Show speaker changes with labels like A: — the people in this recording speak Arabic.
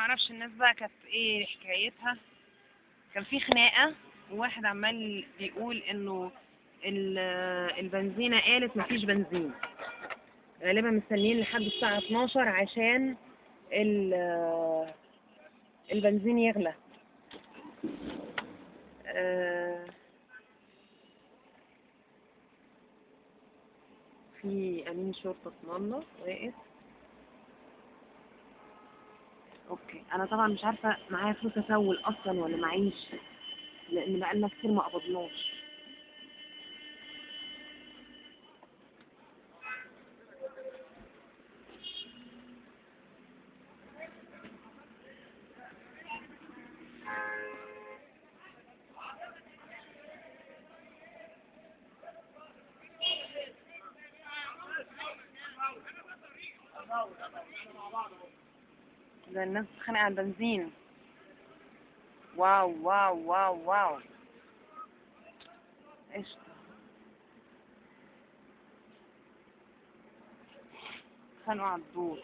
A: أعرفش الناس بقى كانت إيه حكايتها. كان في خناقة وواحد عمال بيقول إنه ال- البنزينة قالت مفيش بنزين. غالبا مستنيين لحد الساعة 12 عشان ال- البنزين يغلى. آه، في أمين شرطة اسم الله واقف. أوكي. أنا طبعا مش عارفة معايا فلوس اسول أصلا ولا معيش لأن بقالنا كتير ما قبضناش. ده الناس بتتخانق على البنزين. wow wow wow wow. قشطة. اتخانقوا على الدور.